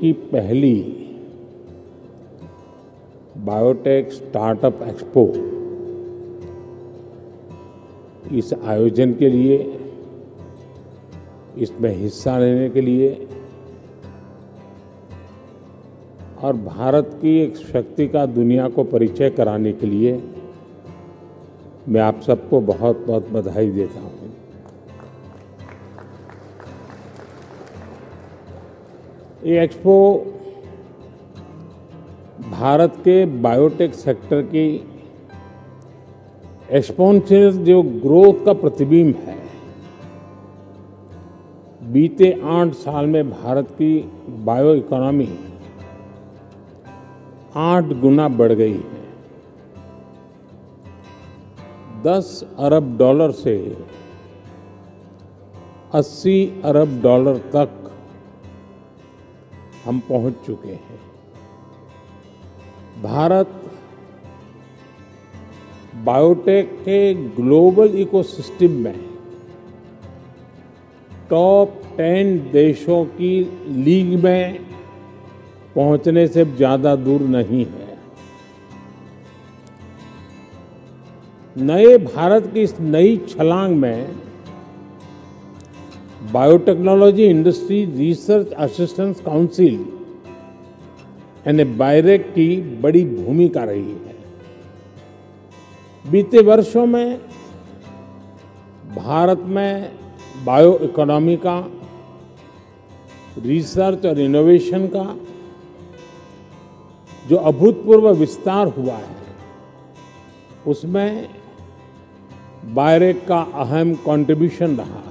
की पहली biotech startup expo इस आयोजन के लिए, इसमें हिस्सा लेने के लिए और भारत की एक शक्ति का दुनिया को परिचय कराने के लिए मैं आप सबको बहुत बहुत बधाई देता हूँ। ये एक्सपो भारत के बायोटेक सेक्टर की एक्सपोनेंशियल जो ग्रोथ का प्रतिबिंब है, बीते आठ साल में भारत की बायो इकोनॉमी आठ गुना बढ़ गई है। दस अरब डॉलर से अस्सी अरब डॉलर तक हम पहुँच चुके हैं। भारत बायोटेक के ग्लोबल इकोसिस्टम में टॉप टेन देशों की लीग में पहुँचने से ज़्यादा दूर नहीं है। नए भारत की इस नई छलांग में biotechnology industry research assistance council यानी बायरेक की बड़ी भूमिका रही है। बीते वर्षों में भारत में बायो इकोनॉमी का रिसर्च और इनोवेशन का जो अभूतपूर्व विस्तार हुआ है, उसमें बायरेक का अहम कंट्रीब्यूशन रहा।